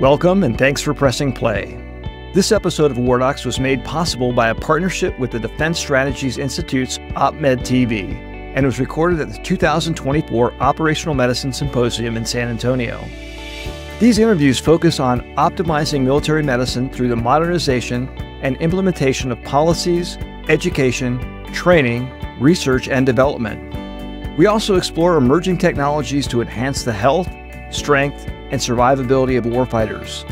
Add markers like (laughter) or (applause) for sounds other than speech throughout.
Welcome and thanks for pressing play. This episode of War Docs was made possible by a partnership with the Defense Strategies Institute's OpMed TV and was recorded at the 2024 Operational Medicine Symposium in San Antonio. These interviews focus on optimizing military medicine through the modernization and implementation of policies, education, training, research, and development. We also explore emerging technologies to enhance the health, strength, and survivability of warfighters.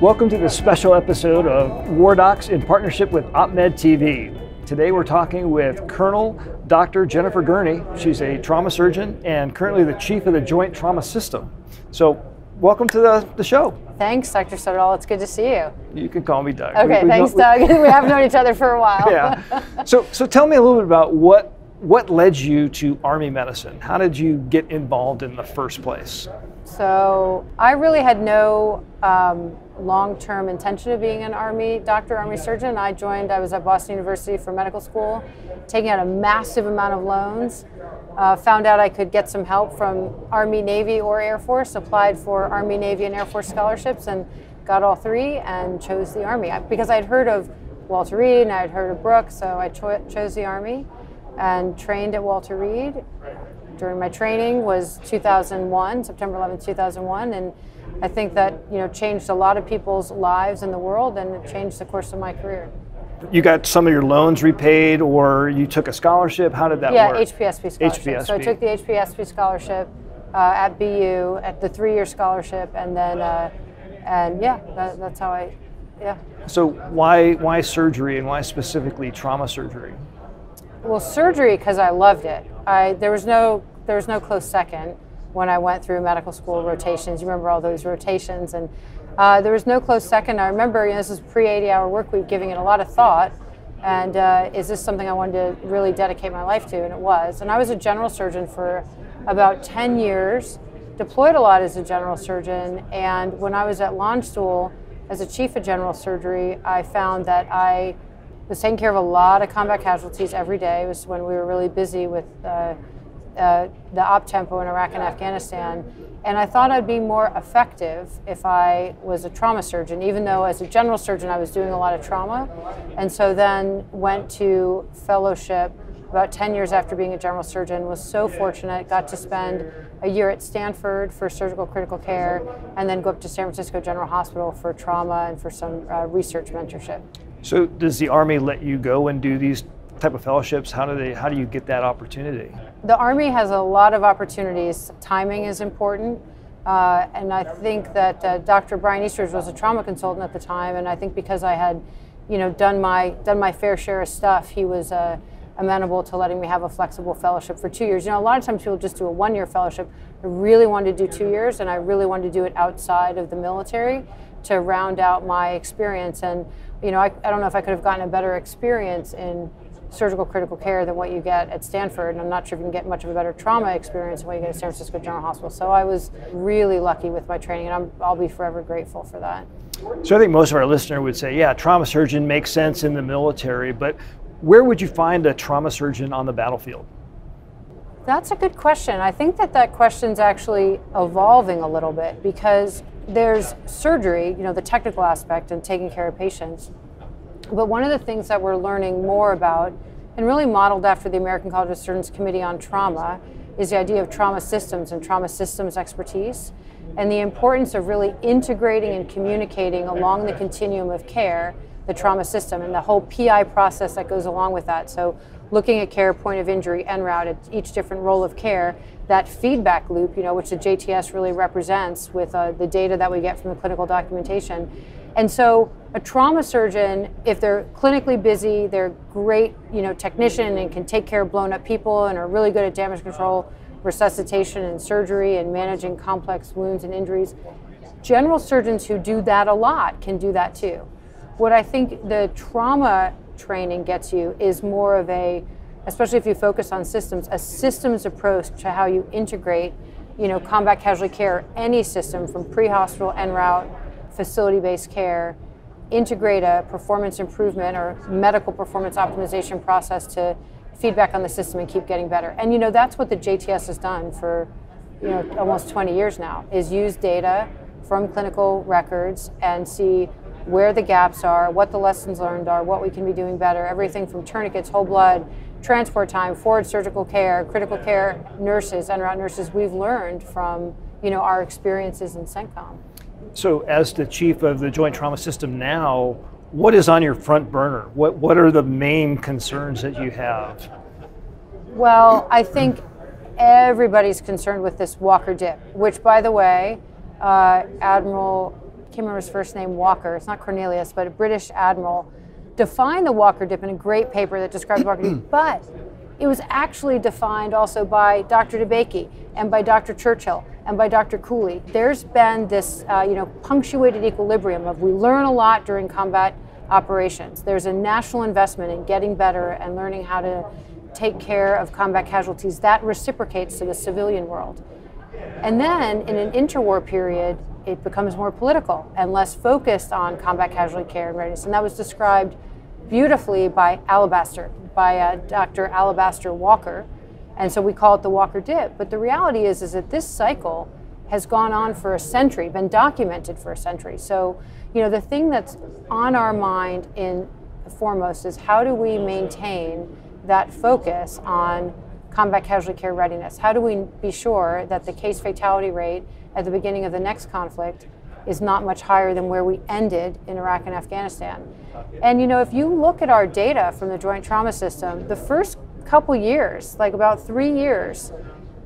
Welcome to this special episode of War Docs in partnership with OpMed TV. Today we're talking with Colonel Dr. Jennifer Gurney. She's a trauma surgeon and currently the chief of the Joint Trauma System. So, welcome to the, the show. Thanks, Dr. Sotol. It's good to see you. You can call me Doug. Okay, we, thanks, Doug. (laughs) we have known each other for a while. yeah. (laughs) So, so tell me a little bit about what what led you to Army medicine? How did you get involved in the first place? So I really had no um, long-term intention of being an Army doctor, Army surgeon. I joined, I was at Boston University for medical school, taking out a massive amount of loans. Uh, found out I could get some help from Army, Navy, or Air Force, applied for Army, Navy, and Air Force scholarships, and got all three and chose the Army. Because I'd heard of Walter Reed and I'd heard of Brooks, so I cho- chose the Army and trained at Walter Reed. During my training was 2001, September 11, 2001, and I think that you know changed a lot of people's lives in the world, and it changed the course of my career. You got some of your loans repaid, or you took a scholarship. How did that yeah, work? Yeah, HPSP scholarship. HPSP. So I took the HPSP scholarship uh, at BU at the three-year scholarship, and then uh, and yeah, that, that's how I yeah. So why why surgery, and why specifically trauma surgery? Well, surgery because I loved it. I there was no there was no close second when I went through medical school rotations. You remember all those rotations, and uh, there was no close second. I remember you know, this is pre 80 hour work week, giving it a lot of thought. And uh, is this something I wanted to really dedicate my life to? And it was. And I was a general surgeon for about 10 years, deployed a lot as a general surgeon. And when I was at Landstuhl as a chief of general surgery, I found that I was taking care of a lot of combat casualties every day. It was when we were really busy with uh, uh, the op tempo in Iraq and Afghanistan. And I thought I'd be more effective if I was a trauma surgeon, even though as a general surgeon I was doing a lot of trauma. And so then went to fellowship about 10 years after being a general surgeon, was so fortunate, got to spend a year at Stanford for surgical critical care, and then go up to San Francisco General Hospital for trauma and for some uh, research mentorship. So does the Army let you go and do these type of fellowships? How do they? How do you get that opportunity? The Army has a lot of opportunities. Timing is important. Uh, and I think that uh, Dr. Brian Eastridge was a trauma consultant at the time, and I think because I had, you know, done my done my fair share of stuff, he was uh, amenable to letting me have a flexible fellowship for two years. You know, a lot of times people just do a one-year fellowship. I really wanted to do two years, and I really wanted to do it outside of the military to round out my experience. And you know, I, I don't know if I could have gotten a better experience in surgical critical care than what you get at Stanford. And I'm not sure if you can get much of a better trauma experience than what you get at San Francisco General Hospital. So I was really lucky with my training, and i will be forever grateful for that. So I think most of our listener would say, yeah, trauma surgeon makes sense in the military, but where would you find a trauma surgeon on the battlefield? That's a good question. I think that that question's actually evolving a little bit because there's surgery, you know, the technical aspect and taking care of patients. But one of the things that we're learning more about, and really modeled after the American College of Surgeons Committee on Trauma, is the idea of trauma systems and trauma systems expertise, and the importance of really integrating and communicating along the continuum of care the trauma system and the whole PI process that goes along with that. So, looking at care, point of injury, en route at each different role of care, that feedback loop, you know, which the JTS really represents with uh, the data that we get from the clinical documentation. And so a trauma surgeon, if they're clinically busy, they're great, you know, technician and can take care of blown up people and are really good at damage control, resuscitation and surgery and managing complex wounds and injuries. General surgeons who do that a lot can do that too. What I think the trauma training gets you is more of a especially if you focus on systems, a systems approach to how you integrate, you know, combat casualty care, any system from pre-hospital en route, facility-based care, integrate a performance improvement or medical performance optimization process to feedback on the system and keep getting better. And you know, that's what the JTS has done for, you know, almost 20 years now, is use data from clinical records and see where the gaps are, what the lessons learned are, what we can be doing better, everything from tourniquets, whole blood, transport time, forward surgical care, critical care nurses, en route nurses, we've learned from you know our experiences in CENTCOM. So, as the chief of the Joint Trauma System now, what is on your front burner? What what are the main concerns that you have? Well, I think everybody's concerned with this Walker dip, which, by the way, uh, Admiral, can't remember his first name, Walker, it's not Cornelius, but a British admiral, defined the Walker dip in a great paper that describes Walker dip, (clears throat) but it was actually defined also by Dr. DeBakey and by Dr. Churchill and by Dr. Cooley. There's been this, uh, you know, punctuated equilibrium of we learn a lot during combat operations. There's a national investment in getting better and learning how to take care of combat casualties. That reciprocates to the civilian world. And then in an interwar period, it becomes more political and less focused on combat casualty care and readiness. And that was described beautifully by Alasdair, by uh, Dr. Alasdair Walker. And so we call it the Walker dip. But the reality is, is that this cycle has gone on for a century, been documented for a century. So, you know, the thing that's on our mind in foremost is how do we maintain that focus on combat casualty care readiness? How do we be sure that the case fatality rate at the beginning of the next conflict is not much higher than where we ended in Iraq and Afghanistan? And you know, if you look at our data from the Joint Trauma System, the first couple years, like about three years,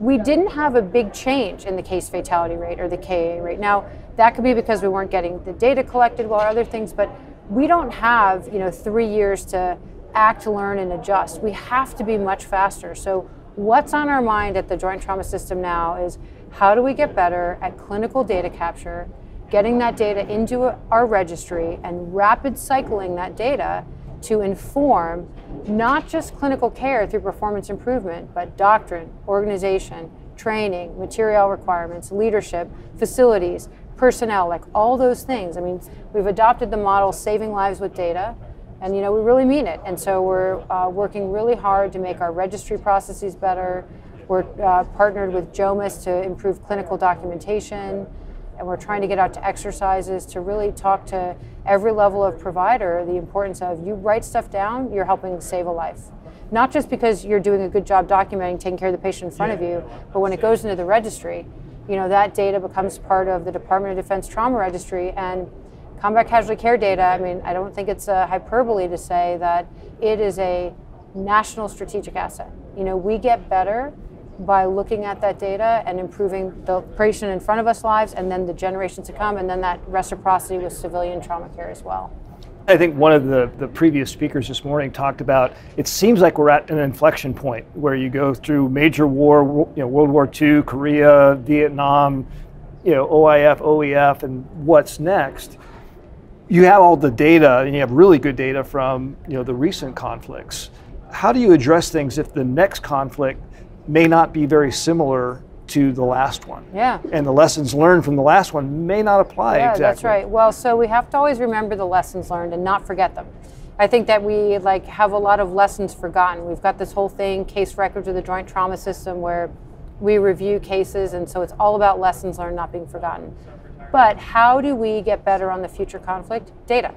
we didn't have a big change in the case fatality rate or the KA rate. Now, that could be because we weren't getting the data collected well or other things, but we don't have, you know, three years to act, learn, and adjust. We have to be much faster. So, what's on our mind at the Joint Trauma System now is how do we get better at clinical data capture, getting that data into our registry, and rapid cycling that data to inform not just clinical care through performance improvement, but doctrine, organization, training, material requirements, leadership, facilities, personnel, like all those things. I mean, we've adopted the model saving lives with data and you know we really mean it and so we're uh, working really hard to make our registry processes better we're uh, partnered with JOMIS to improve clinical documentation and we're trying to get out to exercises to really talk to every level of provider the importance of you write stuff down you're helping save a life. Not just because you're doing a good job documenting taking care of the patient in front of you but when it goes into the registry you know that data becomes part of the department of defense trauma registry and combat casualty care data, I mean, I don't think it's a hyperbole to say that it is a national strategic asset. You know, we get better by looking at that data and improving the patient in front of us lives and then the generations to come and then that reciprocity with civilian trauma care as well. I think one of the, the previous speakers this morning talked about it seems like we're at an inflection point where you go through major war, you know, World War II, Korea, Vietnam, you know, OIF, OEF, and what's next you have all the data and you have really good data from you know the recent conflicts how do you address things if the next conflict may not be very similar to the last one. Yeah. And the lessons learned from the last one may not apply yeah, exactly. that's right. Well so we have to always remember the lessons learned and not forget them. I think that we like have a lot of lessons forgotten. We've got this whole thing case records of the joint trauma system where we review cases and so it's all about lessons learned not being forgotten. But how do we get better on the future conflict? Data.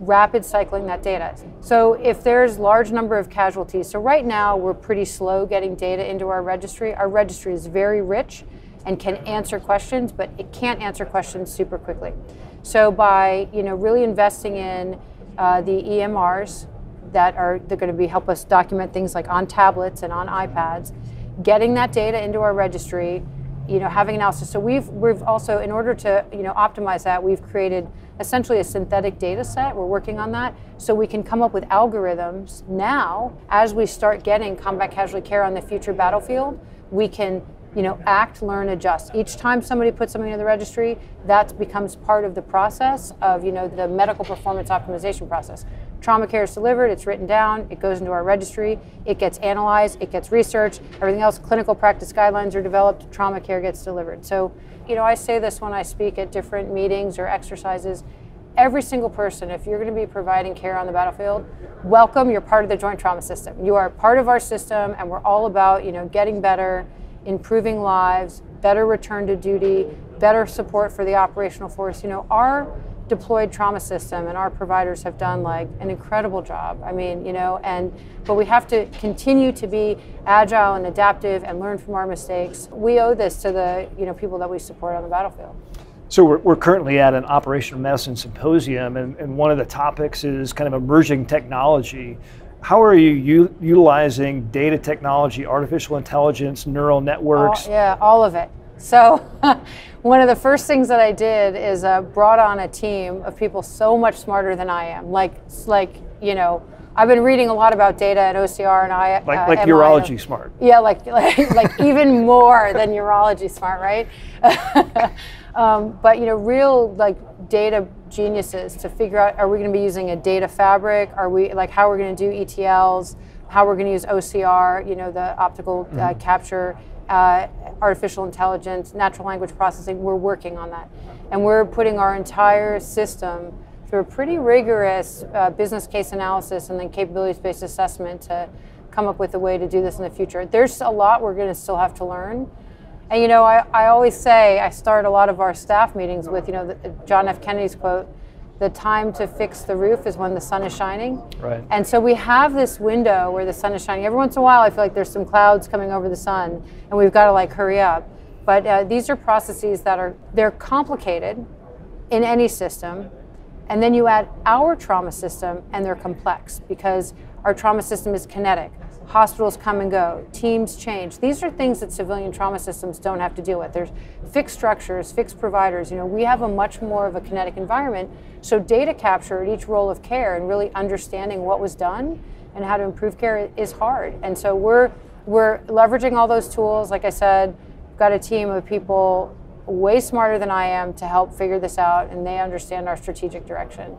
Rapid cycling that data. So if there's large number of casualties, so right now we're pretty slow getting data into our registry. Our registry is very rich and can answer questions, but it can't answer questions super quickly. So by you know really investing in uh, the EMRs that are they're going to be help us document things like on tablets and on iPads, getting that data into our registry you know, having analysis. So we've we've also, in order to you know optimize that, we've created essentially a synthetic data set. We're working on that, so we can come up with algorithms now as we start getting combat casualty care on the future battlefield. We can you know act, learn, adjust. Each time somebody puts something in the registry, that becomes part of the process of you know the medical performance optimization process. Trauma care is delivered, it's written down, it goes into our registry, it gets analyzed, it gets researched, everything else, clinical practice guidelines are developed, trauma care gets delivered. So, you know, I say this when I speak at different meetings or exercises. Every single person, if you're going to be providing care on the battlefield, welcome, you're part of the joint trauma system. You are part of our system, and we're all about, you know, getting better, improving lives, better return to duty, better support for the operational force. You know, our deployed trauma system and our providers have done like an incredible job. I mean, you know, and but we have to continue to be agile and adaptive and learn from our mistakes. We owe this to the, you know, people that we support on the battlefield. So we're, we're currently at an operational medicine symposium, and, and one of the topics is kind of emerging technology. How are you u- utilizing data technology, artificial intelligence, neural networks? All, yeah, all of it. So, (laughs) one of the first things that I did is uh, brought on a team of people so much smarter than I am. Like, like you know, I've been reading a lot about data and OCR and I like uh, like urology smart. Yeah, like (laughs) like, like even more than urology smart, right? (laughs) um, but you know, real like data geniuses to figure out: Are we going to be using a data fabric? Are we like how we're going to do ETLs? How we're going to use OCR? You know, the optical uh, mm-hmm. capture uh, artificial intelligence, natural language processing, we're working on that. And we're putting our entire system through a pretty rigorous uh, business case analysis and then capabilities based assessment to come up with a way to do this in the future. There's a lot we're going to still have to learn. And you know, I, I always say, I start a lot of our staff meetings with, you know, the, John F. Kennedy's quote the time to fix the roof is when the sun is shining. Right. And so we have this window where the sun is shining. Every once in a while, I feel like there's some clouds coming over the sun, and we've got to like hurry up. But uh, these are processes that are they're complicated in any system, and then you add our trauma system, and they're complex because our trauma system is kinetic hospitals come and go, teams change. These are things that civilian trauma systems don't have to deal with. There's fixed structures, fixed providers. You know, we have a much more of a kinetic environment. So data capture at each role of care and really understanding what was done and how to improve care is hard. And so we're we're leveraging all those tools. Like I said, got a team of people way smarter than I am to help figure this out, and they understand our strategic direction.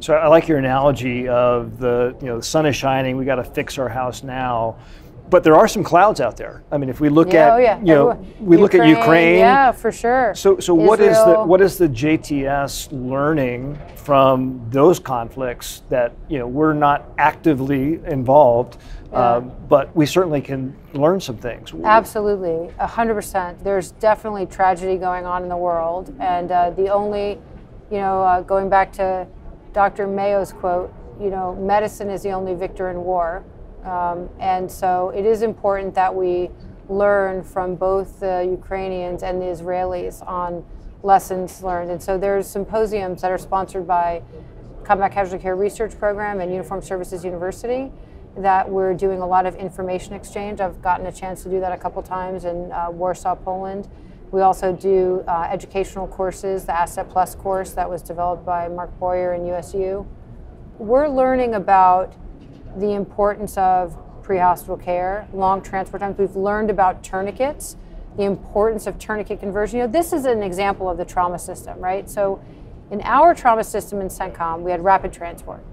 So I like your analogy of the you know the sun is shining. We got to fix our house now. But there are some clouds out there. I mean, if we look yeah, at oh yeah. you know we Ukraine, look at Ukraine. Yeah, for sure. So so what is the what is the JTS learning from those conflicts that you know we're not actively involved, yeah. um, but we certainly can learn some things. Absolutely, hundred percent. There's definitely tragedy going on in the world, and uh, the only, you know, uh, going back to Dr. Mayo's quote, you know, medicine is the only victor in war. Um, and so it is important that we learn from both the Ukrainians and the Israelis on lessons learned. And so there's symposiums that are sponsored by Combat Casualty Care Research Program and Uniform Services University that we're doing a lot of information exchange. I've gotten a chance to do that a couple times in uh, Warsaw, Poland. We also do uh, educational courses, the ASSET Plus course that was developed by Mark Bowyer and USU. We're learning about the importance of pre-hospital care, long transport times. We've learned about tourniquets, the importance of tourniquet conversion. You know, this is an example of the trauma system, right? So in our trauma system in CENTCOM, we had rapid transport.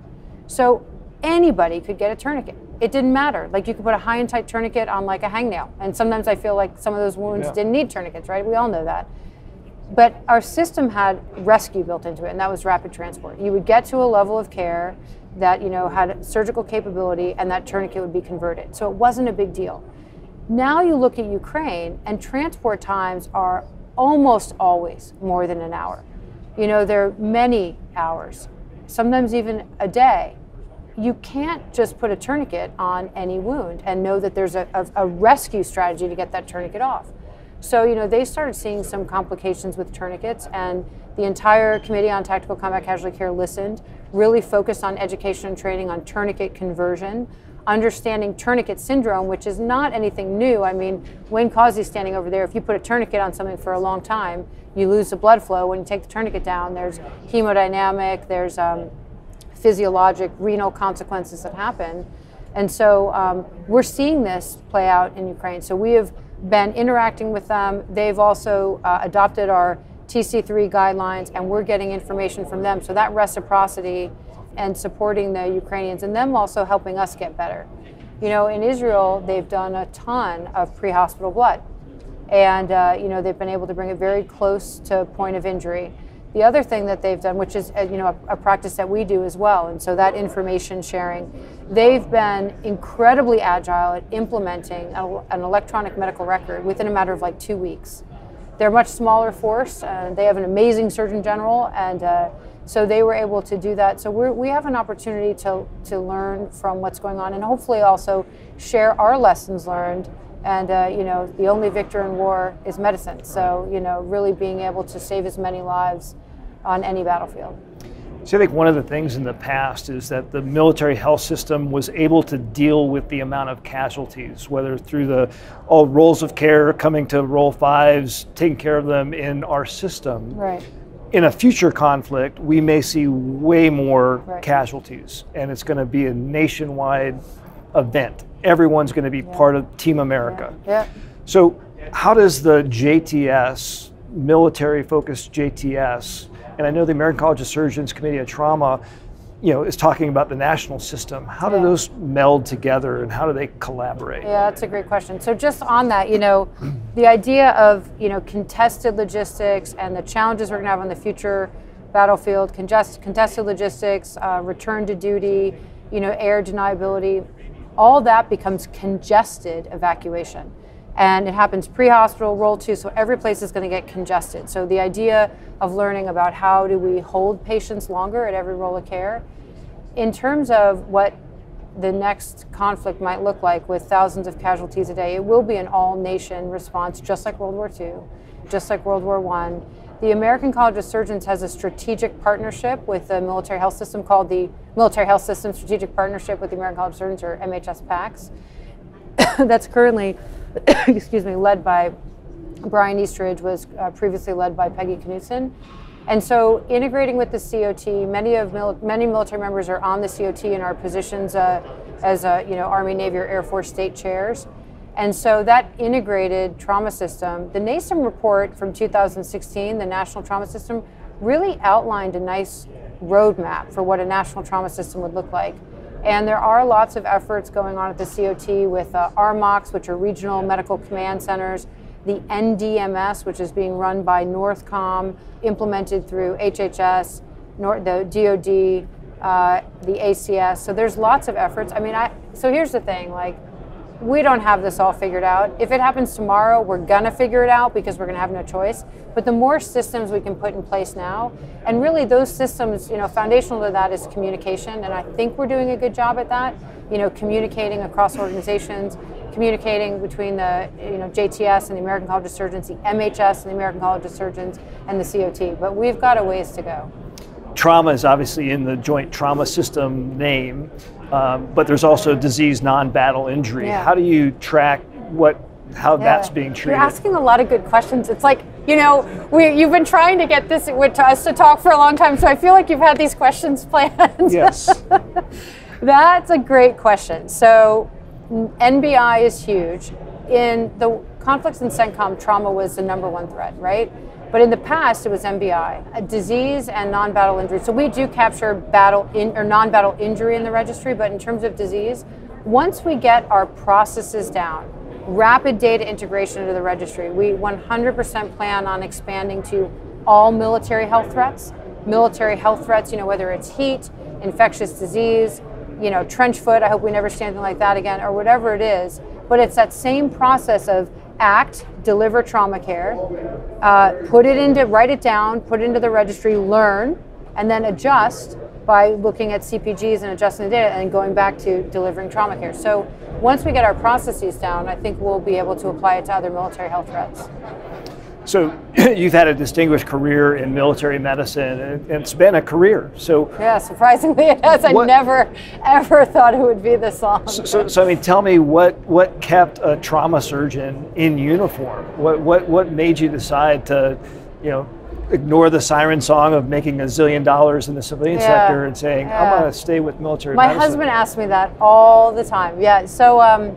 So anybody could get a tourniquet it didn't matter. Like you could put a high and tight tourniquet on like a hangnail. And sometimes I feel like some of those wounds yeah. didn't need tourniquets, right? We all know that. But our system had rescue built into it, and that was rapid transport. You would get to a level of care that you know had surgical capability, and that tourniquet would be converted. So it wasn't a big deal. Now you look at Ukraine, and transport times are almost always more than an hour. You know, they're many hours, sometimes even a day you can't just put a tourniquet on any wound and know that there's a, a, a, rescue strategy to get that tourniquet off. So, you know, they started seeing some complications with tourniquets, and the entire Committee on Tactical Combat Casualty Care listened, really focused on education and training on tourniquet conversion, understanding tourniquet syndrome, which is not anything new. I mean, Wayne Causey's standing over there, if you put a tourniquet on something for a long time, you lose the blood flow. When you take the tourniquet down, there's hemodynamic, there's um, physiologic renal consequences that happen. And so um, we're seeing this play out in Ukraine. So we have been interacting with them. They've also uh, adopted our TC3 guidelines, and we're getting information from them. So that reciprocity and supporting the Ukrainians, and them also helping us get better. You know, in Israel, they've done a ton of pre-hospital blood, and uh, you know they've been able to bring it very close to point of injury. The other thing that they've done, which is uh, you know a, a, practice that we do as well, and so that information sharing, they've been incredibly agile at implementing a, an electronic medical record within a matter of like two weeks. they're a much smaller force. and they have an amazing Surgeon General, and uh, so they were able to do that. So we we have an opportunity to, to learn from what's going on and hopefully also share our lessons learned. And, uh, you know, the only victor in war is medicine. So, you know, really being able to save as many lives on any battlefield. So I think one of the things in the past is that the military health system was able to deal with the amount of casualties, whether through the oh, all roles of care coming to role fives, taking care of them in our system. Right. In a future conflict, we may see way more Right. casualties, and it's going to be a nationwide event. Everyone's going to be Yeah. part of Team America. Yeah. So, how does the JTS, military focused JTS, and I know the American College of Surgeons Committee of Trauma, you know, is talking about the national system. How do Yeah. those meld together and how do they collaborate? Yeah, that's a great question. So just on that, you know, the idea of you know contested logistics and the challenges we're going to have on the future battlefield, congest, contested logistics, uh, return to duty, you know, air deniability, all that becomes congested evacuation, and it happens pre-hospital, role two, so every place is going to get congested. So the idea of learning about how do we hold patients longer at every role of care, in terms of what the next conflict might look like with thousands of casualties a day. It will be an all nation response, just like World War II, just like World War I. The American College of Surgeons has a strategic partnership with the military health system called the Military Health System Strategic Partnership with the American College of Surgeons, or MHS (coughs) PACS. That's currently, (coughs) excuse me, led by Brian Eastridge, was uh, previously led by Peggy Knudson. And so, integrating with the COT, many of mil- many military members are on the COT in our positions uh, as uh, you know Army, Navy, or Air Force state chairs. And so that integrated trauma system, the NASEM report from 2016, the National Trauma System, really outlined a nice roadmap for what a national trauma system would look like. And there are lots of efforts going on at the COT with uh, RMOCs, which are regional medical command centers, the NDMS, which is being run by Northcom, implemented through HHS, Nor- the DoD, uh, the ACS. So there's lots of efforts. I mean, I so here's the thing, like we don't have this all figured out. If it happens tomorrow, we're gonna figure it out because we're gonna have no choice. But the more systems we can put in place now, and really those systems, you know, foundational to that is communication, and I think we're doing a good job at that. You know, communicating across organizations, communicating between the you know JTS and the American College of Surgeons, the MHS and the American College of Surgeons, and the COT. But we've got a ways to go. Trauma is obviously in the Joint Trauma System name, um, but there's also disease non-battle injury. Yeah. How do you track what how that's being treated? You're asking a lot of good questions. It's like, you know, we, you've been trying to get this with us to talk for a long time, so I feel like you've had these questions (laughs) planned. yes. (laughs) That's a great question. So, NBI is huge. In the conflicts in CENTCOM, trauma was the number one threat, right? But in the past, it was NBI, a disease and non-battle injury. So we do capture battle in, or non-battle injury in the registry, but in terms of disease, once we get our processes down, rapid data integration into the registry, we 100% plan on expanding to all military health threats. Military health threats, you know, whether it's heat, infectious disease, you know, trench foot, I hope we never see anything like that again, or whatever it is. But it's that same process of act, deliver trauma care, uh, put it into, write it down, put it into the registry, learn, and then adjust by looking at CPGs and adjusting the data and going back to delivering trauma care. So once we get our processes down, I think we'll be able to apply it to other military health threats. So (clears throat) you've had a distinguished career in military medicine, and it's been a career. So Yeah, surprisingly (laughs) it has. I never, ever thought it would be this long. So, so I mean, tell me what what kept a trauma surgeon in uniform? What what what made you decide to, you know, ignore the siren song of making a zillion dollars in the civilian Yeah, sector and saying I'm going to stay with military My medicine? husband asks me that all the time. Yeah. So, um,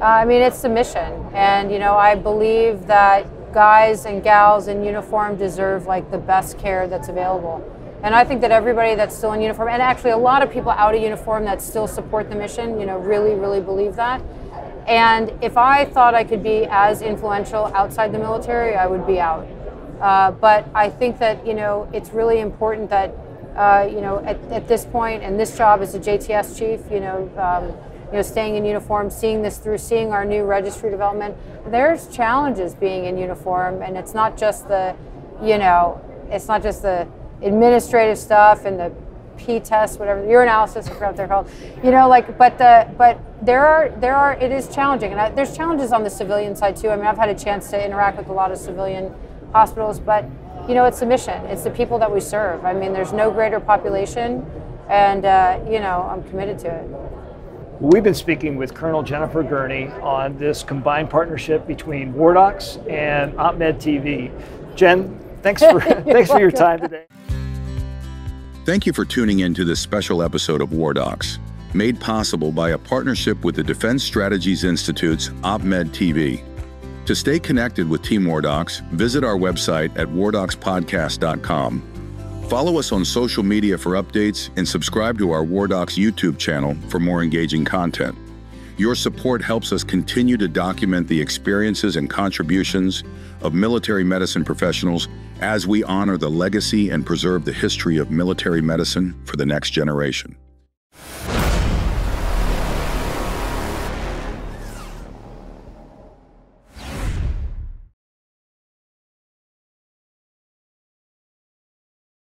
I mean, it's the mission, and you know, I believe that guys and gals in uniform deserve like the best care that's available. And I think that everybody that's still in uniform, and actually a lot of people out of uniform that still support the mission, you know, really, really believe that. And if I thought I could be as influential outside the military, I would be out. Uh, but I think that you know it's really important that uh, you know at, at this point, and this job as a JTS chief, you know, um, you know, staying in uniform, seeing this through, seeing our new registry development. There's challenges being in uniform, and it's not just the, you know, it's not just the administrative stuff and the P test, whatever urinalysis, I forgot what they're called. You know, like, but the but there are there are it is challenging, and I, there's challenges on the civilian side too. I mean, I've had a chance to interact with a lot of civilian hospitals, but you know, it's the mission. It's the people that we serve. I mean, there's no greater population, and uh, you know, I'm committed to it. We've been speaking with Colonel Jennifer Gurney on this combined partnership between WarDocs and OpMed TV. Jen, thanks for (laughs) thanks for your time today. Thank you for tuning in to this special episode of WarDocs, made possible by a partnership with the Defense Strategies Institute's OpMed TV. To stay connected with Team WarDocs, visit our website at wardocspodcast.com. Follow us on social media for updates and subscribe to our WarDocs YouTube channel for more engaging content. Your support helps us continue to document the experiences and contributions of military medicine professionals as we honor the legacy and preserve the history of military medicine for the next generation.